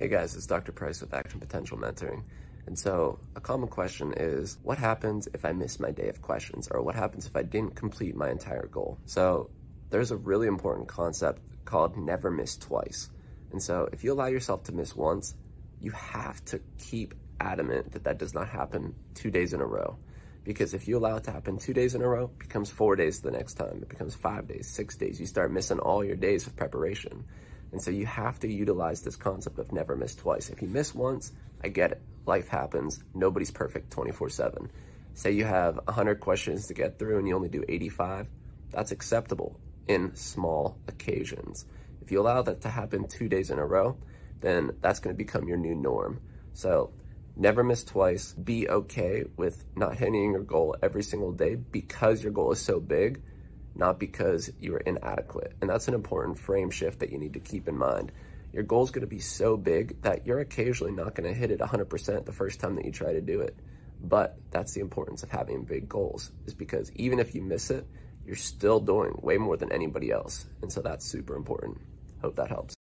Hey guys, it's Dr. Price with Action Potential Mentoring. And so a common question is, what happens if I miss my day of questions? Or what happens if I didn't complete my entire goal? So there's a really important concept called never miss twice. And so if you allow yourself to miss once, you have to keep adamant that that does not happen two days in a row. Because if you allow it to happen two days in a row, it becomes four days the next time. It becomes five days, six days. You start missing all your days of preparation. And so you have to utilize this concept of never miss twice. If you miss once, I get it. Life happens. Nobody's perfect 24 7. Say you have 100 questions to get through and you only do 85, that's acceptable in small occasions. If you allow that to happen two days in a row, then that's going to become your new norm. So never miss twice. Be okay with not hitting your goal every single day because your goal is so big not because you are inadequate. And that's an important frame shift that you need to keep in mind. Your goal is going to be so big that you're occasionally not going to hit it 100% the first time that you try to do it. But that's the importance of having big goals, is because even if you miss it, you're still doing way more than anybody else. And so that's super important. Hope that helps.